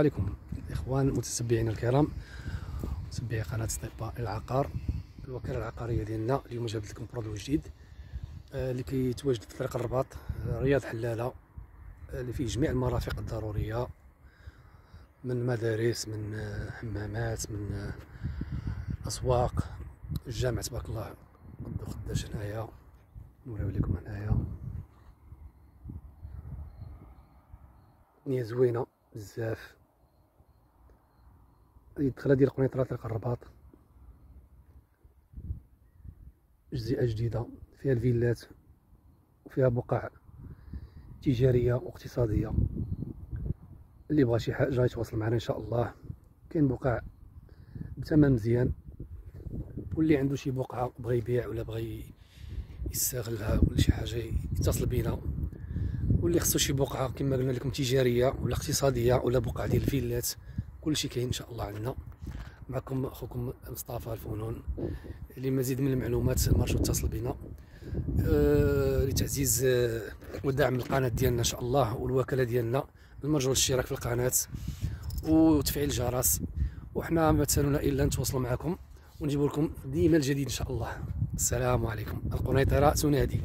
عليكم. الاخوان المتتبعين الكرام متتبعي قناة طيبه العقار الوكالة العقارية ديالنا اليوم جابت لكم برودوي جديد آه، اللي كيتواجد في طريق الرباط آه، رياض حلالة آه، اللي فيه جميع المرافق الضرورية من مدارس من حمامات من اسواق الجامع تبارك الله قدو خداش هنايا. نوريو لكم هنايا. نيه زوينة بزاف. الدخله ديال قنيطره طريق الرباط. جزيئة جديدة فيها الفيلات وفيها بقع تجارية واقتصادية. اللي بغى شي حاجة يتواصل معنا إن شاء الله. كاين بقع بثمن مزيان واللي عنده شي بقعة بغى يبيع ولا بغى يستغلها ولا شي حاجة يتصل بينا. واللي خصو شي بقعة كما قلنا لكم تجارية ولا اقتصادية ولا بقعه ديال الفيلات. كلشي كاين إن شاء الله عندنا. معكم أخوكم مصطفى الفنون لمزيد من المعلومات مرشو اتصل بنا. أه لتعزيز أه ودعم القناه ديالنا إن شاء الله والوكالة ديالنا. المرجو الاشتراك في القناة وتفعيل الجرس. وحنا ما تسالونا إلا نتواصلوا معكم ونجيب لكم ديما الجديد إن شاء الله. السلام عليكم. القنيطرة تنادي